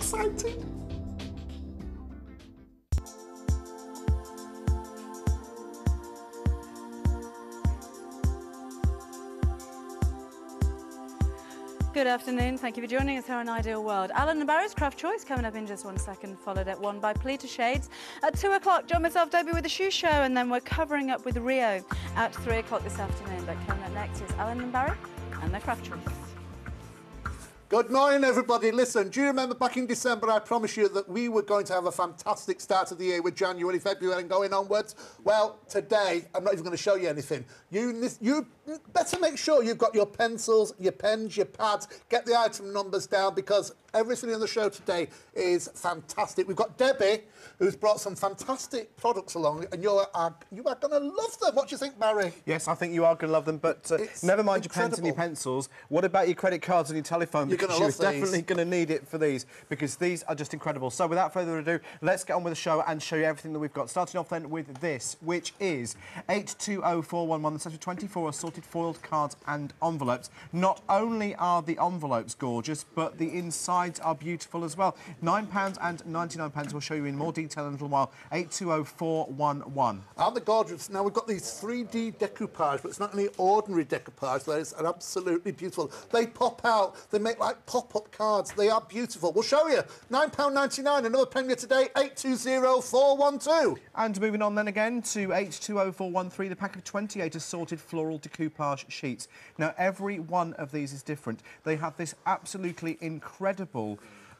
exciting. Good afternoon. Thank you for joining us here on Ideal World. Alan and Barry's Craft Choice coming up in just one second, followed at one by Pleater Shades. At two o'clock, John myself, Debbie with the Shoe Show, and then we're covering up with Rio at three o'clock this afternoon. But coming up next is Alan and Barry and their Craft Choice. Good morning, everybody. Listen, do you remember back in December I promised you that we were going to have a fantastic start of the year with January, February and going onwards? Well, today, I'm not even going to show you anything. You, you better make sure you've got your pencils, your pens, your pads, get the item numbers down because everything on the show today is fantastic. We've got Debbie, who's brought some fantastic products along, and you're, uh, you are going to love them. What do you think, Barry? Yes, I think you are going to love them, but uh, never mind your pens and your pencils. What about your credit cards and your telephone? You're because you're definitely going to need it for these, because these are just incredible. So without further ado, let's get on with the show and show you everything that we've got. Starting off then with this, which is 820411, the set of 24 assorted foiled cards and envelopes. Not only are the envelopes gorgeous, but the insides are beautiful as well. £9.99 we'll show you in more detail in a little while. 820411. Aren't they gorgeous? Now we've got these 3D decoupage, but it's not any ordinary decoupage. Those are absolutely beautiful. They pop out. They make like pop-up cards. They are beautiful. We'll show you. £9.99. Another premier today. 820412. And moving on then again to 820413, the pack of 28 assorted floral decoupage sheets. Now, every one of these is different. They have this absolutely incredible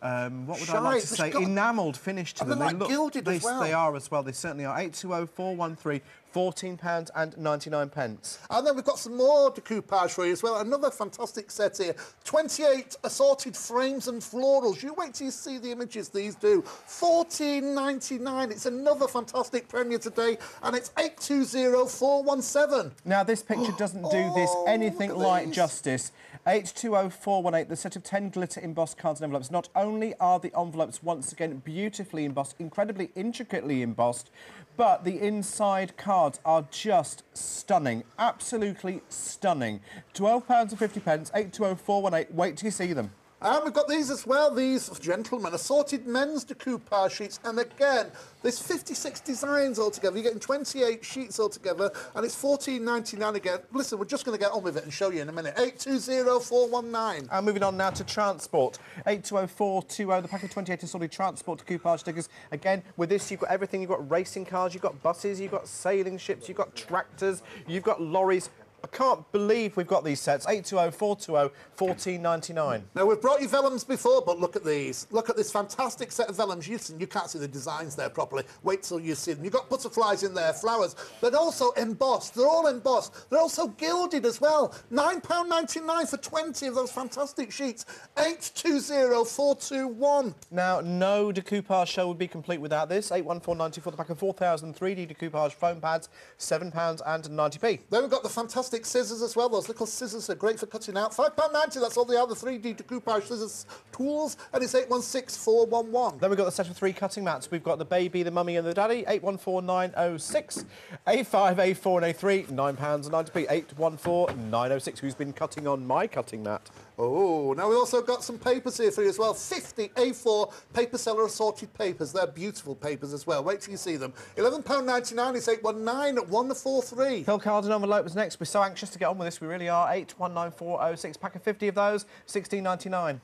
um, what would Shy, I like to say, enamelled finish to them. They look gilded they, as well. They are as well. They certainly are. 820413 £14 and 99 pence. And then we've got some more decoupage for you as well. Another fantastic set here. 28 assorted frames and florals. You wait till you see the images these do. 14.99. It's another fantastic premiere today, and it's 820417. Now, this picture doesn't do this oh, anything like justice. 820418, the set of 10 glitter embossed cards and envelopes. Not only are the envelopes once again beautifully embossed, incredibly intricately embossed, but the inside cards are just stunning. Absolutely stunning. £12.50, 820418. Wait till you see them. And we've got these as well, these gentlemen, assorted men's decoupage sheets. And again, there's 56 designs altogether. You're getting 28 sheets altogether, and it's 14.99 again. Listen, we're just going to get on with it and show you in a minute. 820419. And moving on now to transport. 820420, the pack of 28 assorted transport decoupage stickers. Again, with this, you've got everything. You've got racing cars, you've got buses, you've got sailing ships, you've got tractors, you've got lorries, I can't believe we've got these sets. 820 420 1499. Now, we've brought you vellums before, but look at these. Look at this fantastic set of vellums. You, you can't see the designs there properly. Wait till you see them. You've got butterflies in there, flowers, but also embossed. They're all embossed. They're also gilded as well. £9.99 for 20 of those fantastic sheets. 820 421. Now, no decoupage show would be complete without this. 814.90 for the pack of 4,000 3D decoupage foam pads, £7.90p. Then we've got the fantastic scissors as well. Those little scissors are great for cutting out. £5.90, that's all the 3D decoupage scissors tools, and it's 816411. Then we've got the set of three cutting mats. We've got the baby, the mummy and the daddy, 814906, A5, A4 and A3, £9.90p, 814906. Who's been cutting on my cutting mat? Oh, now we've also got some papers here for you as well. 50 A4 paper seller assorted papers. They're beautiful papers as well. Wait till you see them. £11.99 is 819143. Phil Carden envelope was next. We're so anxious to get on with this. We really are. 819406. Pack of 50 of those. 16.99.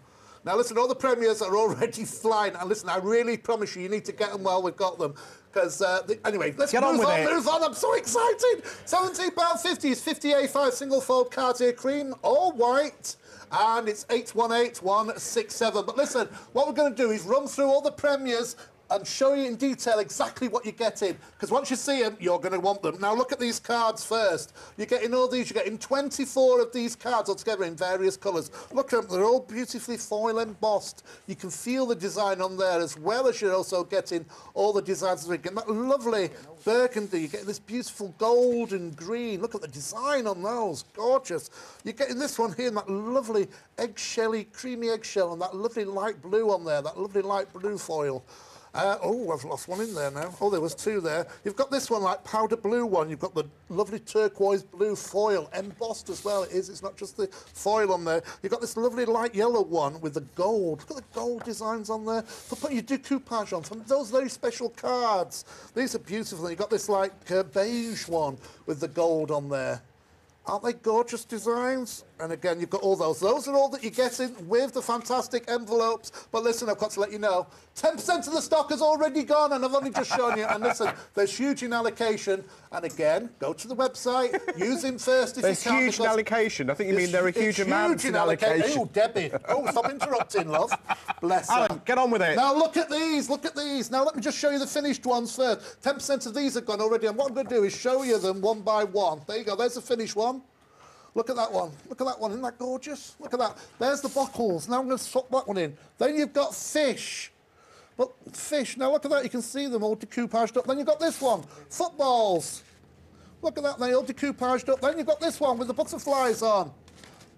Now, listen, all the premiers are already flying. And listen, I really promise you, you need to get them while we've got them. Because, uh, anyway, let's get move on, with on, it. move on. I'm so excited. £17.50 is 50 A5 single fold Cartier cream, all white and it's 818167. But listen, what we're going to do is run through all the premiers and show you in detail exactly what you're getting. Because once you see them, you're going to want them. Now, look at these cards first. You're getting all these. You're getting 24 of these cards altogether in various colours. Look at them. They're all beautifully foil embossed. You can feel the design on there as well as you're also getting all the designs. You're getting that lovely burgundy. You're getting this beautiful gold and green. Look at the design on those. Gorgeous. You're getting this one here, in that lovely eggshelly, creamy eggshell, and that lovely light blue on there, that lovely light blue foil. Uh, oh, I've lost one in there now. Oh, there was two there. You've got this one, like powder blue one. You've got the lovely turquoise blue foil, embossed as well. It is. It's not just the foil on there. You've got this lovely light yellow one with the gold. Look at the gold designs on there for putting your decoupage on. From those very special cards. These are beautiful. You've got this like uh, beige one with the gold on there. Aren't they gorgeous designs? And again, you've got all those. Those are all that you're getting with the fantastic envelopes. But listen, I've got to let you know, 10% of the stock has already gone, and I've only just shown you. And listen, there's huge in allocation. And again, go to the website, use him first if There's you can. There's huge in allocation. I think you mean there are huge amounts huge in allocation. Oh, Debbie. Oh, stop interrupting, love. Bless her. Alan, get on with it. Now look at these, look at these. Now let me just show you the finished ones first. 10% of these have gone already, and what I'm going to do is show you them one by one. There you go, there's the finished one. Look at that one. Look at that one. Isn't that gorgeous? Look at that. There's the bottles. Now I'm going to swap that one in. Then you've got fish. But fish. Now look at that. You can see them all decoupaged up. Then you've got this one. Footballs. Look at that. They all decoupaged up. Then you've got this one with the butterflies on.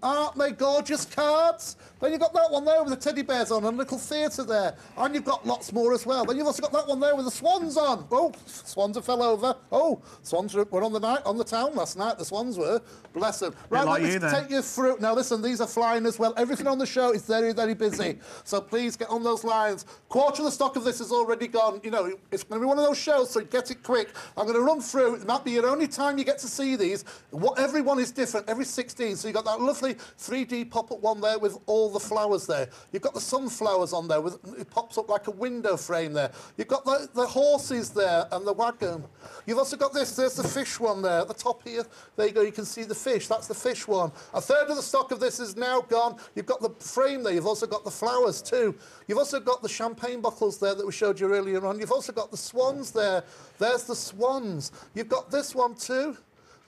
Aren't they gorgeous cards? Then you've got that one there with the teddy bears on and a little theatre there. And you've got lots more as well. Then you've also got that one there with the swans on. Oh, swans have fell over. Oh, swans were on the night on the town last night. The swans were. Bless them. Right, like let me you take you through. Now listen, these are flying as well. Everything on the show is very, very busy. So please get on those lines. Quarter of the stock of this is already gone. You know, it's going to be one of those shows, so get it quick. I'm going to run through. It might be your only time you get to see these. What every one is different. Every 16. So you've got that lovely 3D pop-up one there with all the flowers there. You've got the sunflowers on there with it pops up like a window frame there. You've got the, the horses there and the wagon. You've also got this. There's the fish one there at the top here. There you go. You can see the fish. That's the fish one. A third of the stock of this is now gone. You've got the frame there. You've also got the flowers too. You've also got the champagne bottles there that we showed you earlier on. You've also got the swans there. There's the swans. You've got this one too.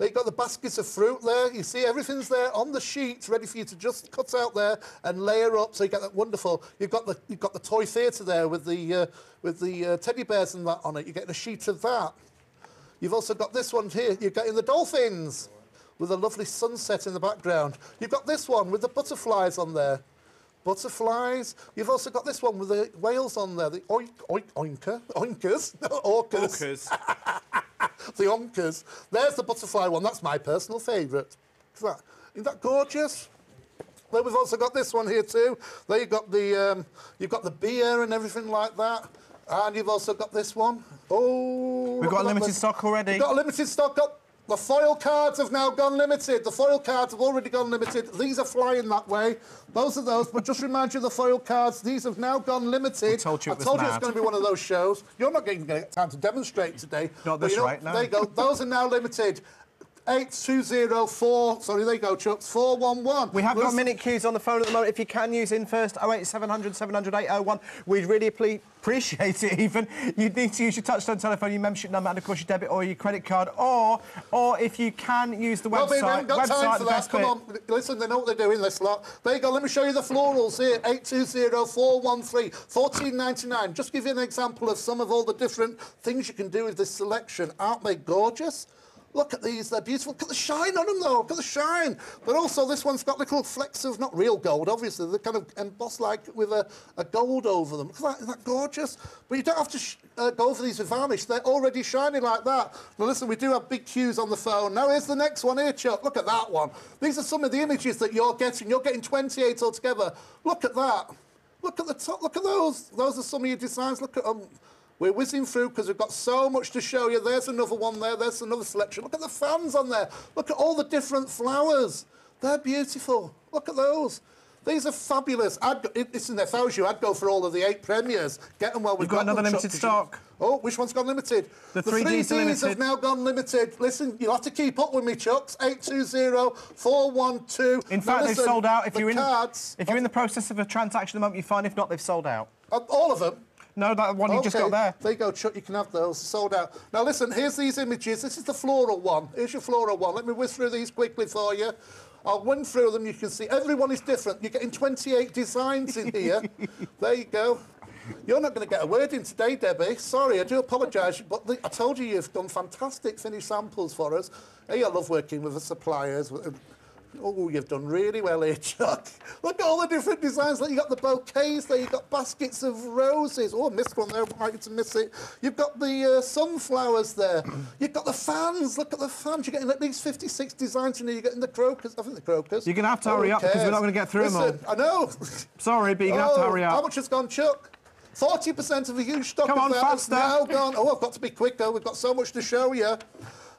There you've got the baskets of fruit there. You see everything's there on the sheet, ready for you to just cut out there and layer up. So you get that wonderful. You've got the you've got the toy theatre there with the uh, with the uh, teddy bears and that on it. You're getting a sheet of that. You've also got this one here. You're getting the dolphins with a lovely sunset in the background. You've got this one with the butterflies on there. Butterflies. You've also got this one with the whales on there. The oink, oink, oinker, oinkers, orcas the onkers. There's the butterfly one. That's my personal favourite. Is that, isn't that gorgeous? Then we've also got this one here too. There you've got the um, you've got the beer and everything like that. And you've also got this one. Oh, We've got that limited stock already. We've got a limited stock up. The foil cards have now gone limited. The foil cards have already gone limited. These are flying that way. Those are those. But just remind you, the foil cards, these have now gone limited. I told you it I was told you mad. it's going to be one of those shows. You're not going to get time to demonstrate today. Not this you know, rate, no. There you go. Those are now limited. 8204, sorry, there you go, Chucks, 411. We have got Listen- minute queues on the phone at the moment. If you can use in first, 08700 700 801. We'd really appre- appreciate it even. You'd need to use your touchtone telephone, your membership number, and of course your debit or your credit card. Or or if you can use the Well, we website. haven't got website, time for that. Come on, listen, they know what they're doing, this lot. There you go, let me show you the florals here. 820413, 14.99. Just give you an example of some of all the different things you can do with this selection. Aren't they gorgeous? Look at these, they're beautiful. Look at the shine on them, though. Look at the shine. But also, this one's got little flecks of, not real gold, obviously. They're kind of embossed like with a, a gold over them. Look at that, isn't that gorgeous? But you don't have to uh, go for these with varnish. They're already shiny like that. Now, listen, we do have big queues on the phone. Now, here's the next one here, Chuck. Look at that one. These are some of the images that you're getting. You're getting 28 altogether. Look at that. Look at the top. Look at those. Those are some of your designs. Look at them. We're whizzing through because we've got so much to show you. There's another one there. There's another selection. Look at the fans on there. Look at all the different flowers. They're beautiful. Look at those. These are fabulous. I'd go, listen, if I was you, I'd go for all of the eight premiers. Get them while we've You've got them, another limited stock. Oh, which one's gone limited? The the 3Ds 3Ds limited. have now gone limited. Listen, you'll have to keep up with me, Chucks. 820-412. In Now fact, they've sold out. If the you're in, cards, if you're in the process of a transaction at the moment, you're fine. If not, they've sold out. uh, all of them. No, that one you just got there. There you go, Chuck. You can have those. Sold out. Now, listen, here's these images. This is the floral one. Here's your floral one. Let me whiz through these quickly for you. I'll run through them. You can see everyone is different. You're getting 28 designs in here. there you go. You're not going to get a word in today, Debbie. Sorry, I do apologise, but the, I told you you've done fantastic finished samples for us. Hey, I love working with the suppliers. Oh, you've done really well here, Chuck. Look at all the different designs. Like you got the bouquets there, you've got baskets of roses. Oh, I missed one there. I might to miss it. You've got the uh, sunflowers there. You've got the fans. Look at the fans. You're getting at least 56 designs in. You're getting the crocus. I think the crocus. You're gonna have to Oh, hurry up because we're not gonna get through 'em all. I know. Sorry, but you're going to have to Oh, hurry How much has gone, Chuck? 40% of a huge stock Come of on, that faster. now gone. Oh, I've got to be quicker. We've got so much to show you.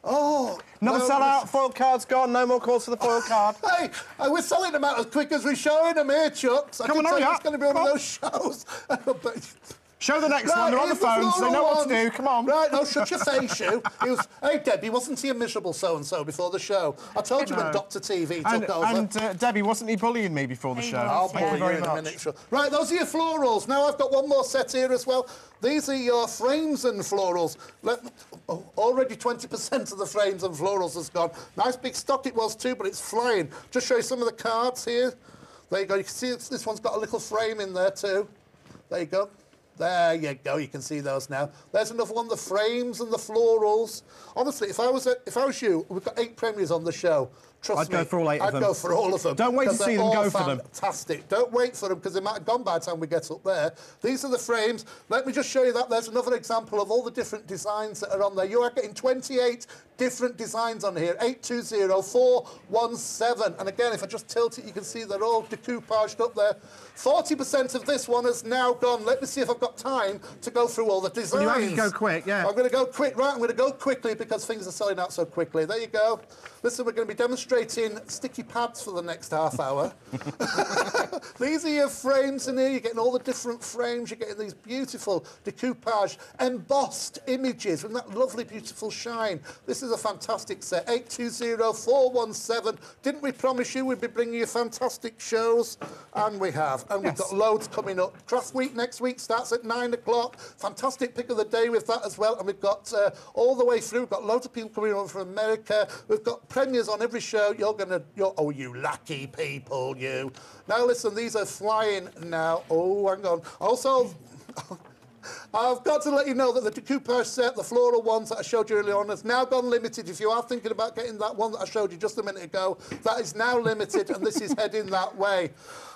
Oh. Another no, sellout. Foil card's gone. No more calls for the foiled card. Hey, uh, we're selling them out as quick as we're showing them here, Chucks. I Come on, hurry up. it's going to be one Come of on. those shows. But- Show the next Right, one. They're on the here's phones. They know floral what to do. Come on. Right, no, shut your face, you. He was, hey, Debbie, wasn't he a miserable so-and-so before the show? I told you when Dr. TV And, took over. and uh, Debbie, wasn't he bullying me before the He show? was, I'll Thank pull you you very in a minute. Sure. Right, those are your florals. Now I've got one more set here as well. These are your frames and florals. Let, oh, already 20% of the frames and florals has gone. Nice big stock it was too, but it's flying. Just show you some of the cards here. There you go. You can see this one's got a little frame in there too. There you go. There you go. You can see those now. There's another one. The frames and the florals. Honestly, if I was a, if I was you, we've got eight premiers on the show. Trust I'd me, go for all eight of them. I'd go for all of them. Don't wait to see them, all go for them. Fantastic. Don't wait for them because they might have gone by the time we get up there. These are the frames. Let me just show you that. There's another example of all the different designs that are on there. You are getting 28 different designs on here. 820417. And again, if I just tilt it, you can see they're all decoupaged up there. 40% of this one has now gone. Let me see if I've got time to go through all the designs. you reckon go quick, yeah. I'm going to go quick. Right, I'm going to go quickly because things are selling out so quickly. There you go. Listen, we're going to be demonstrating sticky pads for the next half hour. These are your frames in here. You're getting all the different frames. You're getting these beautiful decoupage, embossed images with that lovely, beautiful shine. This is a fantastic set. 820417. Didn't we promise you we'd be bringing you fantastic shows? And we have. And we've got loads coming up. Craft Week next week starts at 9 o'clock. Fantastic pick of the day with that as well. And we've got uh, all the way through. We've got loads of people coming on from America. We've got premieres on every show. You're going to, you're, oh, you lucky people, you. Now, listen, these are flying now. Oh, hang on. Also, I've got to let you know that the decoupage set, the floral ones that I showed you earlier on, has now gone limited. If you are thinking about getting that one that I showed you just a minute ago, that is now limited and this is heading that way.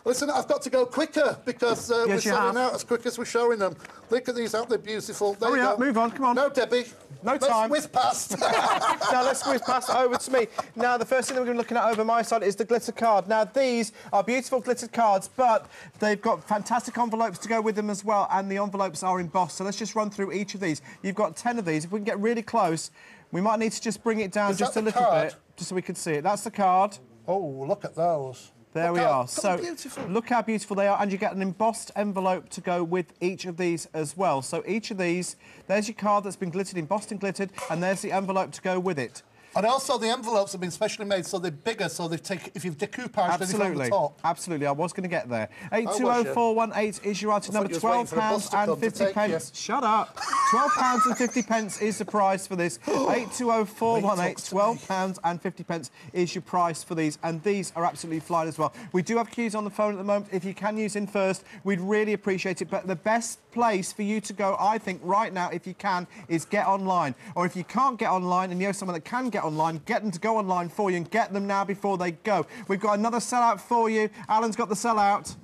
Listen, I've got to go quicker because uh, Yes, we're selling have. out as quick as we're showing them. Look at these out, they're beautiful. There Hurry you up, go. move on, come on. No, Debbie. No Let's time. whiz past. now let's squeeze past over to me. Now the first thing that we're going to be looking at over my side is the glitter card. Now these are beautiful glittered cards, but they've got fantastic envelopes to go with them as well, and the envelopes are embossed. So let's just run through each of these. You've got 10 of these. If we can get really close, we might need to just bring it down Is just a little card? bit, just so we can see it. That's the card. oh, look at those. There Look we are. So beautiful. look how beautiful they are, and you get an embossed envelope to go with each of these as well. So each of these, there's your card that's been glittered, embossed and glittered, and there's the envelope to go with it. And also the envelopes have been specially made so they're bigger, so they take if you've decoupaged anything from the Absolutely, top. absolutely. I was going to get there. Oh, eight was two zero you? four one eight is your item I number. you Twelve waiting for a pounds bus to come and fifty pence. you. Shut up. Twelve pounds and fifty pence is the price for this. Eight two zero four one eight. Twelve pounds and fifty pence is your price for these, and these are absolutely flying as well. We do have queues on the phone at the moment. If you can use in first, we'd really appreciate it. But the best place for you to go, I think, right now, if you can, is get online. Or if you can't get online and you know someone that can get online, get them to go online for you and get them now before they go. We've got another sellout for you. Alan's got the sellout.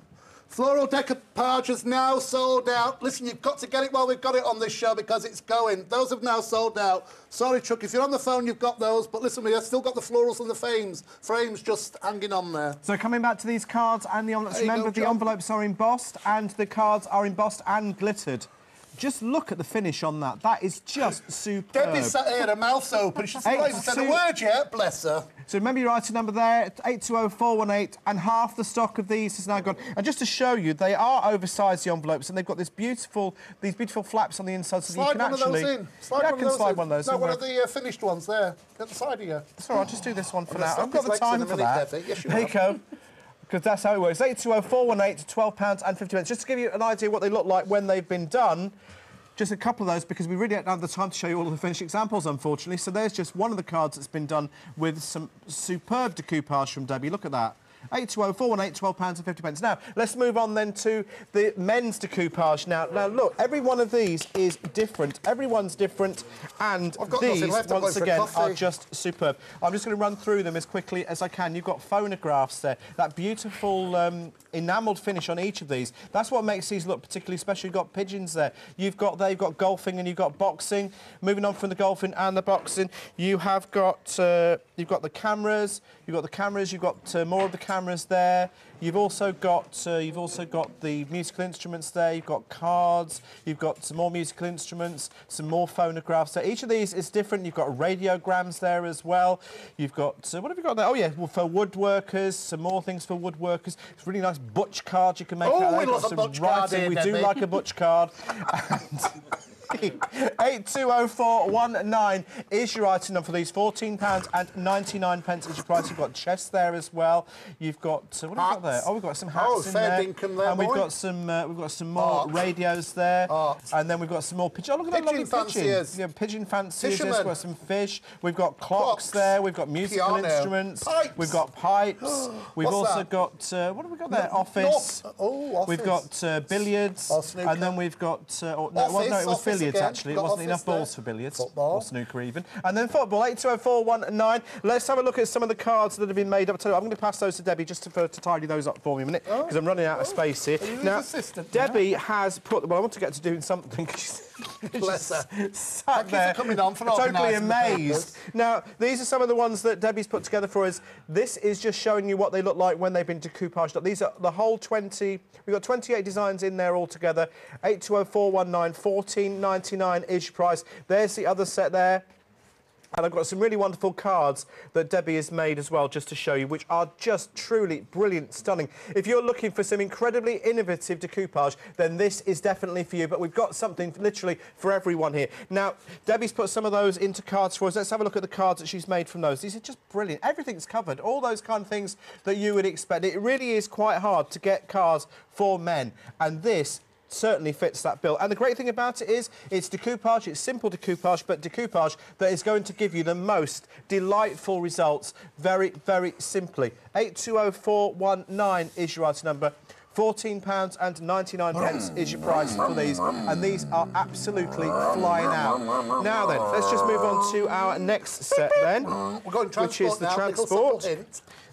Floral decoupage is now sold out. Listen, you've got to get it while we've got it on this show because it's going. Those have now sold out. Sorry, Chuck, if you're on the phone, you've got those. But listen, we've still got the florals and the frames, frames just hanging on there. So coming back to these cards and the envelopes, you go, remember the envelopes are embossed and the cards are embossed and glittered. Just look at the finish on that. That is just superb. Debbie sat here, her mouth's open. She's not even said a word yet, bless her. So remember your item number there, 820418, and half the stock of these is now gone. And just to show you, they are oversized, the envelopes, and they've got this beautiful, these beautiful flaps on the inside so Slide you can one actually... of those in. Slide yeah, I one can of those slide in. one of those No, one of the uh, finished ones there. At the side of you. All right, just do this one for gonna now. I've got the time for that. Debbie. Yes, you There you go. Because that's how it works. 820418 to £12 and 50 pence. Just to give you an idea what they look like when they've been done, just a couple of those because we really don't have the time to show you all of the finished examples, unfortunately. So there's just one of the cards that's been done with some superb decoupage from Debbie. Look at that. 820 418 12 pounds and 50 pence. Now, let's move on then to the men's decoupage. Now, now look, every one of these is different. Everyone's different, and I've got nothing these, once going for a again, are just superb. I'm just going to run through them as quickly as I can. You've got phonographs there, that beautiful um, enamelled finish on each of these. That's what makes these look particularly special. You've got pigeons there. You've got there, you've got golfing and you've got boxing. Moving on from the golfing and the boxing, you have got uh, you've got the cameras. You've got the cameras. You've got uh, more of the cameras there. You've also got uh, you've also got the musical instruments there. You've got cards. You've got some more musical instruments, some more phonographs. So each of these is different. You've got radiograms there as well. You've got uh, what have you got there? Oh yeah, well, for woodworkers, some more things for woodworkers. It's really nice butch cards you can make. Oh, we love a butch card. We do like a butch card. 82049 is your item number for these. £14.99 pence is your price. You've got chests there as well. You've got... Uh, what have we got there? Oh, we've got some oh, hats oh, in there. Income there. And we've got some uh, we've got some more Art. radios there. Art. And then we've got some more pigeon. Oh, look at pigeon that lovely fanciers. pigeon. Yeah, pigeon fanciers. Fishermen. We've got some fish. We've got clocks, clocks. there. We've got musical Piano. instruments. Pipes. We've got pipes. we've What's also that? got... Uh, what have we got there? No, office. Oh, office. We've got uh, billiards. And then we've got... Uh, oh, no, office, no, it was office. billiards again. actually. It wasn't enough balls for billiards Football. or snooker even. And then football, eight two oh four one nine. Let's have a look at some of the cards that have been made up. I'm going to pass those to Debbie just to, for, to tidy those up for me a minute because I'm running out of oh, space here. Oh. Are you now, assistant now? Debbie has put. Well, I want to get to doing something. Bless her. Sat Thank you for there, coming on, for totally amazed. Now, these are some of the ones that Debbie's put together for us. This is just showing you what they look like when they've been decoupaged up. These are the whole 20. We've got 28 designs in there altogether. 820419 14.99 is your price. There's the other set there. And I've got some really wonderful cards that Debbie has made as well, just to show you, which are just truly brilliant, stunning. If you're looking for some incredibly innovative decoupage, then this is definitely for you. But we've got something literally for everyone here. Now, Debbie's put some of those into cards for us. Let's have a look at the cards that she's made from those. These are just brilliant. Everything's covered. All those kind of things that you would expect. It really is quite hard to get cards for men. And this certainly fits that bill. And the great thing about it is it's decoupage, it's simple decoupage, but decoupage that is going to give you the most delightful results very, very simply. 820419 is your item number. £14 and 99 pence is your price for these, and these are absolutely flying out. Now then, let's just move on to our next set then, We're going which is the now. Transport.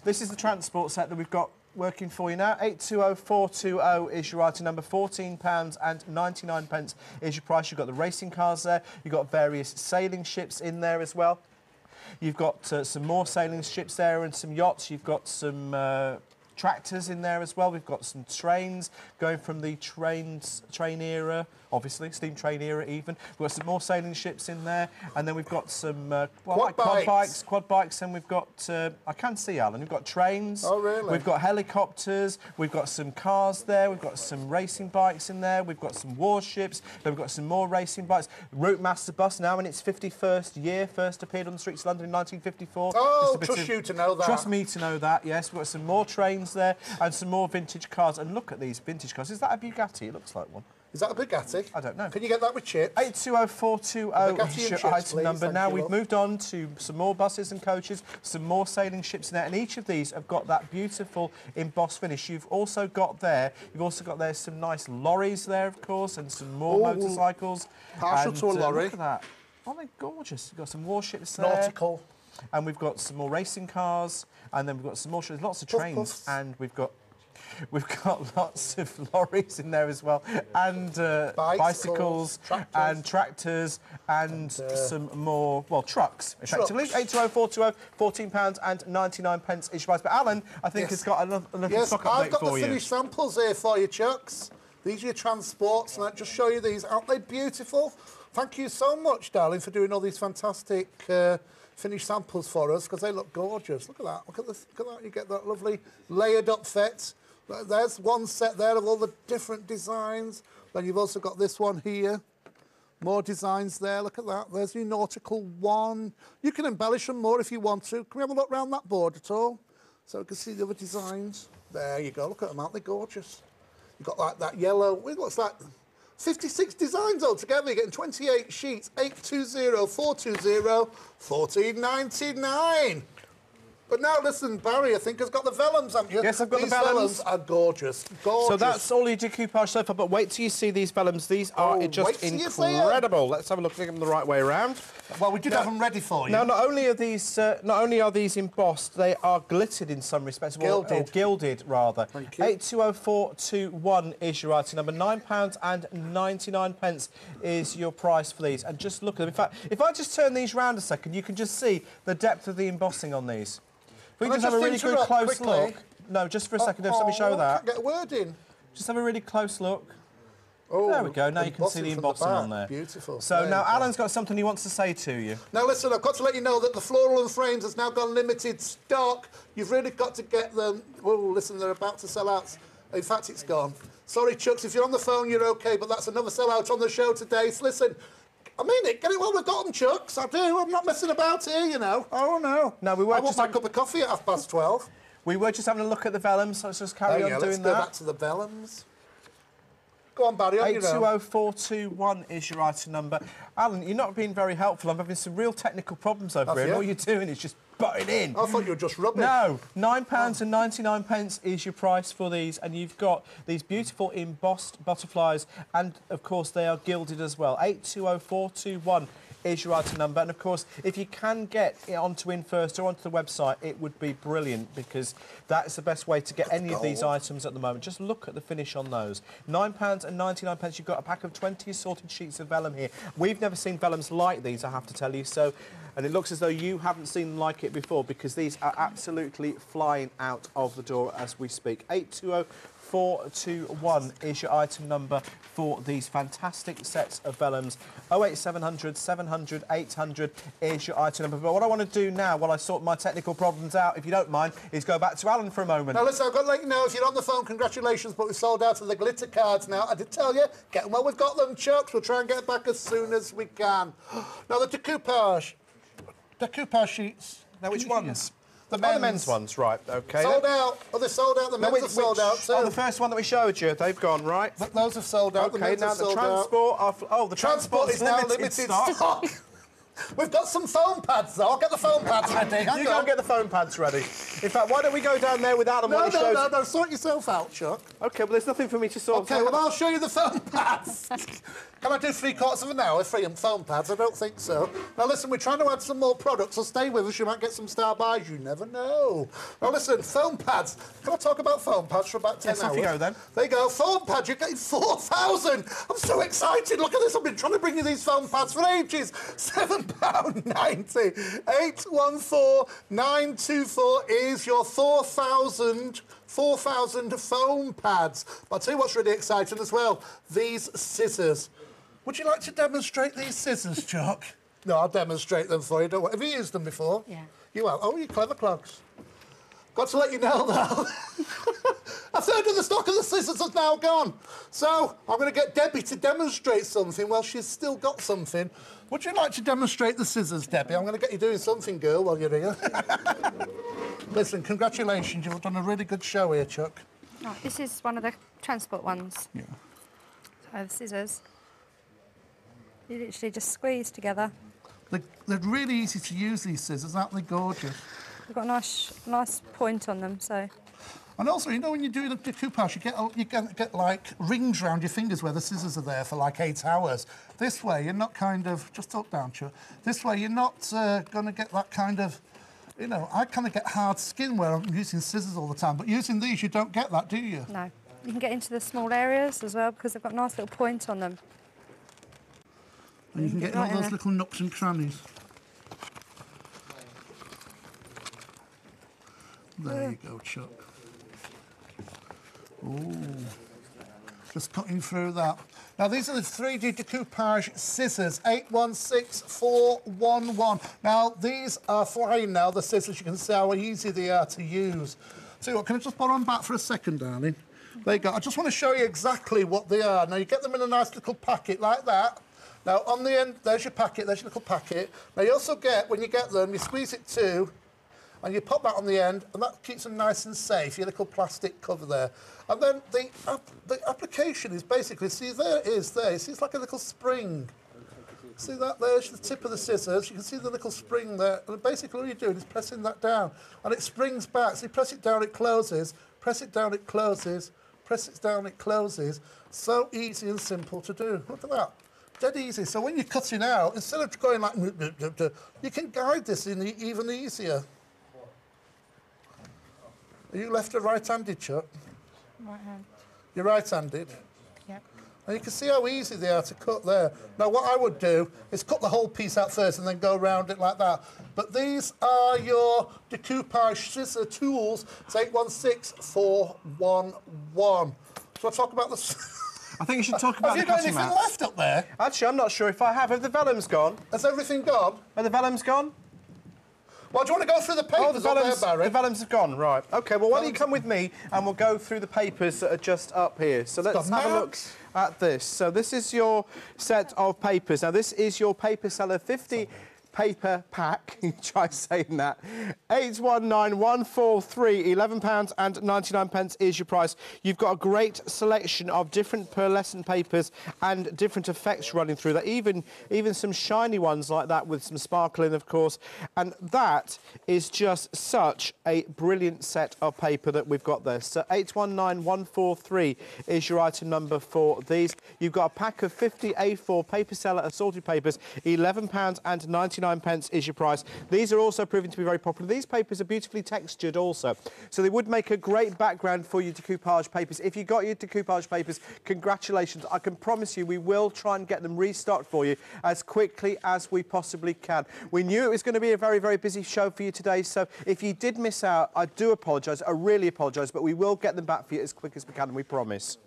This is the transport set that we've got working for you now. 820420 is your item number. £14 and 99 pence is your price. You've got the racing cars there. You've got various sailing ships in there as well. You've got uh, some more sailing ships there and some yachts. You've got some uh, tractors in there as well. We've got some trains going from the trains, train era, obviously, steam train era even. We've got some more sailing ships in there. And then we've got some uh, well, Quad like quad bikes. bikes, quad bikes, and we've got, uh, I can see Alan, we've got trains. Oh, really? We've got helicopters, we've got some cars there, we've got some racing bikes in there, we've got some warships, then we've got some more racing bikes. Routemaster Bus now in its 51st year, first appeared on the streets of London in 1954. Oh, Just a bit trust of- you to know that. Trust me to know that, yes. We've got some more trains there and some more vintage cars. And look at these vintage cars. Is that a Bugatti? It looks like one. Is that a Bugatti? I don't know. Can you get that with chips? 820420 Bugatti is your item please. number. Thank Now we've love. moved on to some more buses and coaches, some more sailing ships in there, and each of these have got that beautiful embossed finish. You've also got there, you've also got there some nice lorries there, of course, and some more Ooh. motorcycles. Partial and, to a uh, lorry. Look at that. Oh, they're gorgeous. You've got some warships there. Nautical. And we've got some more racing cars, and then we've got some more. There's lots of Puff trains, and we've got we've got lots of lorries in there as well, and uh, Bicycles, bicycles, tractors. and tractors, and, some more well trucks. Effectively, Trucks. eight two zero four two zero, fourteen pounds and ninety nine pence each price. But Alan, I think Yes. has got a, little- Yes, stock I've update got the you. finished samples here for you, Chucks. These are your transports, and I'll just show you these. Aren't they beautiful? Thank you so much, darling, for doing all these fantastic uh, finished samples for us, because they look gorgeous. Look at that. Look at this. Look at that. You get that lovely layered up fit. There- There's one set there of all the different designs. Then you've also got this one here. More designs there. Look at that. There's your nautical one. You can embellish them more if you want to. Can we have a look round that board at all? So we can see the other designs. There you go. Look at them. Aren't they gorgeous? You've got like that yellow. wait, What's like 56 designs altogether. You're getting 28 sheets. 820 420 1499. But now listen, Barry, I think has got the vellums, haven't you? Yes, I've got the These vellums. are gorgeous. Gorgeous. So that's all your decoupage so far, but wait till you see these vellums. These are Oh, just till you see 'em. incredible. Let's have a look at them the right way around. Well, we did have them ready for you. Now, not only are these uh, not only are these embossed, they are glittered in some respects. or- Or, Gilded. gilded, rather. Thank you. Eight two oh four two one is your item number. Nine pounds and ninety nine pence is your price for these. And just look at them. In fact, if I just turn these round a second, you can just see the depth of the embossing on these. We Can just have a really good close quickly? look. No, just for a oh, second. Just let me oh, show Oh, that. Can't get a word in. Just have a really close look. Oh, There we go. Now you can see the embossing from on there. Beautiful. So There now. Alan's got something he wants to say to you. Now listen, I've got to let you know that the floral and frames has now gone limited stock. You've really got to get them. Oh, listen, they're about to sell out. In fact, it's gone. Sorry, Chucks, if you're on the phone, you're okay, but that's another sellout on the show today. So listen, I mean it. Get it while we've got them, Chucks. I do. I'm not messing about here, you know. Oh no. No, we were I want just my having- cup of coffee at half past twelve. We were just having a look at the vellums, so let's just Oh carry yeah, on let's doing go that. back to the vellums. Go on, Barry. On 820421 is your item number. Alan, you're not being very helpful. I'm having some real technical problems over Have here. and? All you're doing is just butting in. I thought you were just rubbing. No, nine pounds and ninety-nine pence is your price for these, and you've got these beautiful embossed butterflies, and of course they are gilded as well. Eight two zero four two one is your item number, and of course if you can get it onto first or onto the website, it would be brilliant because that is the best way to get any of these items at the moment. Just look at the finish on those. Nine pounds and ninety-nine pence. You've got a pack of twenty assorted sheets of vellum here. We've never seen vellums like these, I have to tell you. So. And it looks as though you haven't seen like it before because these are absolutely flying out of the door as we speak. Oh 820421 is your item number for these fantastic sets of vellums. 08700 700 800 is your item number. But what I want to do now, while I sort my technical problems out, if you don't mind, is go back to Alan for a moment. Now listen, I've got to let you know, if you're on the phone, congratulations, but we've sold out of the glitter cards now. I did tell you, get them while we've got them, Chucks. We'll try and get it back as soon as we can. Now the decoupage. Decoupage sheets. Now, which Can you ones? The Oh, men's. the men's ones, right, OK. Sold then. out. Oh, they sold out. The No, men's which- have sold which- out oh, too. Oh, the first one that we showed you, they've gone, right? Th- Those have sold out. the OK, men's now the transport... Are, oh, the Transport is now limited stock. We've got some foam pads though. I'll get the foam pads ready. Hang You go and get the foam pads ready. In fact, why don't we go down there without them No, no, shows... no, no. Sort yourself out, Chuck. OK, well, there's nothing for me to sort Okay, out. well, I'll show you the foam pads. Can I do three quarters of an hour free on foam pads? I don't think so. Now, listen, we're trying to add some more products, so stay with us. You might get some star buys. You never know. Now, listen, foam pads. Can I talk about foam pads for about 10 Yes, hours? off you go then. There you go. Foam pads. You're getting 4,000. I'm so excited. Look at this. I've been trying to bring you these foam pads for ages. £7.90. 814-924 is your 4,000 4,000 foam pads. But I'll tell you what's really exciting as well. These scissors. Would you like to demonstrate these scissors, Chuck? no, I'll demonstrate them for you. Don't worry. Have you used them before? Yeah. You have? Oh, you clever clogs. Got to let you know, though. A third of the stock of the scissors has now gone. So I'm going to get Debbie to demonstrate something. Well, she's still got something. Would you like to demonstrate the scissors, Debbie? I'm going to get you doing something, girl, while you're here. Listen, congratulations. You've done a really good show here, Chuck. Oh, this is one of the transport ones. Yeah. So the scissors. You literally just squeeze together. They're, they're really easy to use, these scissors, aren't they gorgeous? They've got a nice, nice point on them, so And also, you know, when you do the decoupage, you get you get, get like rings around your fingers where the scissors are there for like eight hours. This way, you're not kind of just up down, Chuck. This way, you're not uh, going to get that kind of, you know, I kind of get hard skin where I'm using scissors all the time. But using these, you don't get that, do you? no. You can get into the small areas as well because they've got a nice little point on them. And you can get in all Right those there. little nooks and crannies. There you go, Chuck. Ooh. Just cutting through that. Now, these are the 3D decoupage scissors, 816411. Now, these are flying now, the scissors. You can see how easy they are to use. So, what, can I just borrow them back for a second, darling? There you go. I just want to show you exactly what they are. Now, you get them in a nice little packet like that. Now, on the end, there's your packet, there's your little packet. Now, you also get, when you get them, you squeeze it too, and you pop that on the end, and that keeps them nice and safe, your little plastic cover there. And then the, the application is basically, see, there it is there. See, it's like a little spring. See that there's the tip of the scissors. You can see the little spring there. And basically all you're doing is pressing that down. And it springs back. So you press it down, it closes. Press it down, it closes. Press it down, it closes. So easy and simple to do. Look at that. Dead easy. So when you're cutting out, instead of going like, you can guide this in even easier. Are you left or right-handed, Chuck? Right hand. You're right-handed. Yep. And you can see how easy they are to cut there. Now, what I would do is cut the whole piece out first and then go around it like that. But these are your decoupage scissor tools. It's 816411. So I talk about the... I think you should talk about Have you got anything mats. left up there? Actually, I'm not sure if I have. Have the vellum's gone? Has everything gone? Are the vellums gone? Well, do you want to go through the papers Oh, the there, vellums, Barry? the vellums have gone, right. OK, well, why don't you come with me and we'll go through the papers that are just up here. So let's have a look at this. So this is your set of papers. Now, this is your paper seller 50 paper pack. Try saying that. 819143, £11 and 99 pence is your price. You've got a great selection of different pearlescent papers and different effects running through that. Even, even some shiny ones like that with some sparkling, of course. And that is just such a brilliant set of paper that we've got there. So 819143 is your item number for these. You've got a pack of 50 A4 paper seller assorted papers, £11 and 99 pence is your price. These are also proving to be very popular. These papers are beautifully textured also, so they would make a great background for your decoupage papers. If you got your decoupage papers, congratulations. I can promise you we will try and get them restocked for you as quickly as we possibly can. We knew it was going to be a very, very busy show for you today, so if you did miss out, I do apologise. I really apologise, but we will get them back for you as quick as we can, we promise.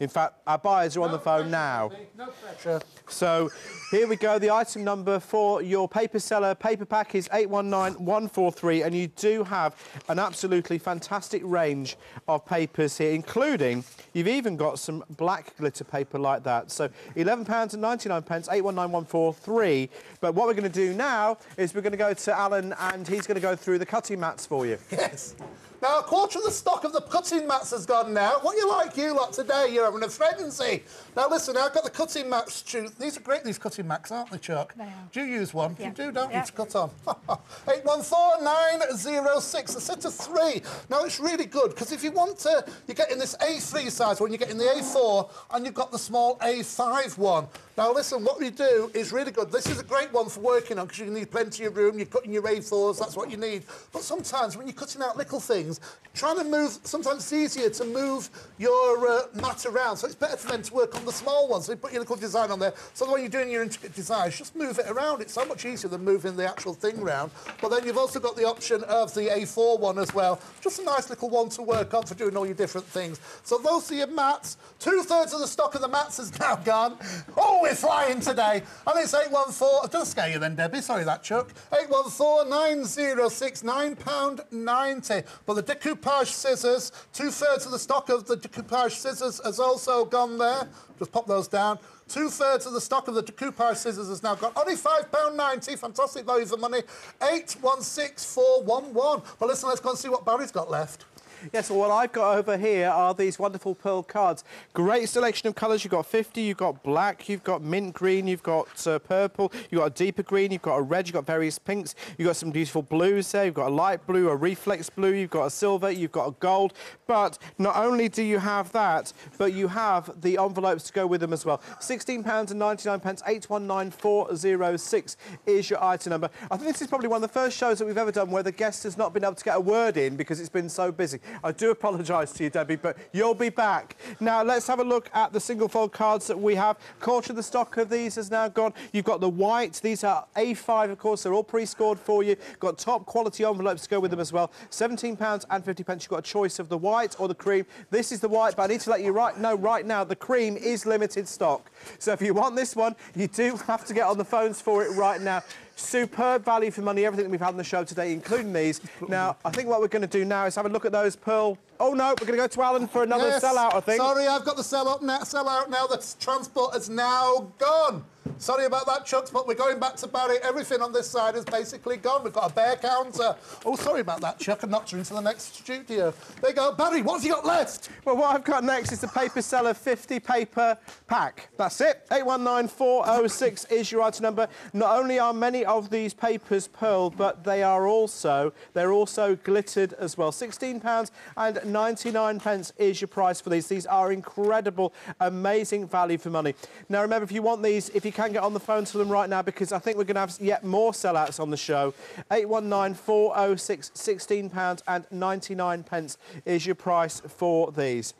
In fact, our buyers are on the phone now. No pressure. So here we go. The item number for your paper seller paper pack is 819143 and you do have an absolutely fantastic range of papers here, including you've even got some black glitter paper like that. So £11 and 99 pence, 819143. But what we're going to do now is we're going to go to Alan and he's going to go through the cutting mats for you. Yes. Now, a quarter of the stock of the cutting mats has gone now. What you like, you lot, today? You're having a frenzy. Now, listen, I've got the cutting mats. Stu. These are great, these cutting mats, aren't they, Chuck? They are. Do you use one? Yeah. You do, don't Yeah. you, to cut on? 814906, a set of three. Now, it's really good, because if you want to, you're getting this A3 size one, you're getting the A4, and you've got the small A5 one. Now, listen, what we do is really good. This is a great one for working on, because you need plenty of room, you're cutting your A4s, that's what you need. But sometimes, when you're cutting out little things, trying to move, sometimes it's easier to move your uh, mat around, so it's better for them to work on the small ones. So you put your little design on there, so when you're doing your intricate designs, just move it around. It's so much easier than moving the actual thing around. But then you've also got the option of the A4 one as well. Just a nice little one to work on for doing all your different things. So those are your mats. Two-thirds of the stock of the mats is now gone. Oh, we're flying today. And it's 814... Don't scare you then, Debbie. Sorry that, Chuck. 814-906, £9.90. But the decoupage scissors, two-thirds of the stock of the decoupage scissors has also gone there. Just pop those down. Two-thirds of the stock of the decoupage scissors has now gone. Only £5.90. Fantastic value for money. 816411. But listen, let's go and see what Barry's got left. Yes, well, what I've got over here are these wonderful pearl cards. Great selection of colours. You've got 50, you've got black, you've got mint green, you've got uh, purple, you've got a deeper green, you've got a red, you've got various pinks, you've got some beautiful blues there, you've got a light blue, a reflex blue, you've got a silver, you've got a gold. But not only do you have that, but you have the envelopes to go with them as well. £16.99, pence, 819406 is your item number. I think this is probably one of the first shows that we've ever done where the guest has not been able to get a word in because it's been so busy. I do apologise to you, Debbie, but you'll be back. Now, let's have a look at the single fold cards that we have. Quarter of the stock of these has now gone. You've got the white. These are A5, of course. They're all pre-scored for you. Got top quality envelopes to go with them as well. £17 and 50 pence. You've got a choice of the white or the cream. This is the white, but I need to let you right know right now the cream is limited stock. So if you want this one, you do have to get on the phones for it right now. Superb value for money, everything that we've had on the show today, including these. Now, I think what we're going to do now is have a look at those pearl... Oh, no, we're going to go to Alan for another Yes. sellout, I think. Sorry, I've got the sell up now. Sell out now. The transport is now gone. Sorry about that, Chucks, but we're going back to Barry. Everything on this side is basically gone. We've got a bare counter. Oh, sorry about that, Chuck. I knocked her into the next studio. There you go. Barry, what have you got left? Well, what I've got next is the Paper Seller 50 paper pack. That's it. 819406 is your item number. Not only are many of these papers pearl, but they are also they're also glittered as well. 16 pounds and 99 pence is your price for these. These are incredible, amazing value for money. Now remember, if you want these, if you can get on the phone to them right now, because I think we're going to have yet more sellouts on the show. 819406, 16 pounds and 99 pence is your price for these.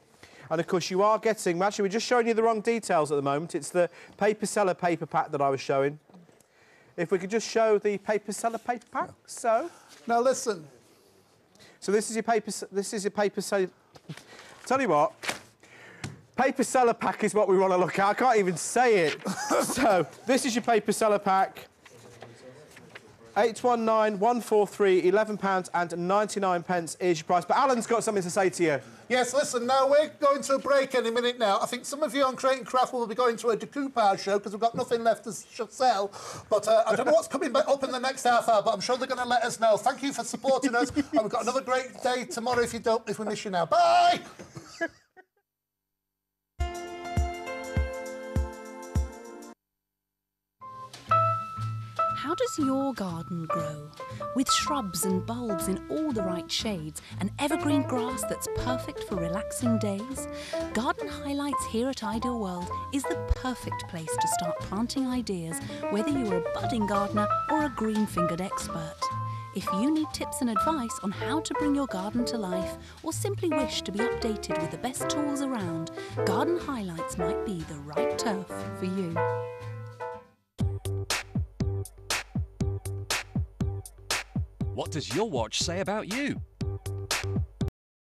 And of course, you are getting, actually, we're just showing you the wrong details at the moment. It's the paper seller paper pack that I was showing. If we could just show the paper seller paper pack, so. Now, listen. So this is your paper, this is your paper seller. Tell you what, paper seller pack is what we want to look at. I can't even say it. so this is your paper seller pack. 819 143 11 pounds and 99 pence is your price. But Alan's got something to say to you. Yes, listen, now we're going to a break any minute now. I think some of you on Create and Craft will be going to a decoupage show because we've got nothing left to sell. But uh, I don't know what's coming back up in the next half hour, but I'm sure they're going to let us know. Thank you for supporting us. And we've got another great day tomorrow if you don't, if we miss you now. Bye! How does your garden grow? With shrubs and bulbs in all the right shades and evergreen grass that's perfect for relaxing days? Garden Highlights here at Ideal World is the perfect place to start planting ideas, whether you're a budding gardener or a green fingered expert. If you need tips and advice on how to bring your garden to life or simply wish to be updated with the best tools around, Garden Highlights might be the right turf for you. What does your watch say about you?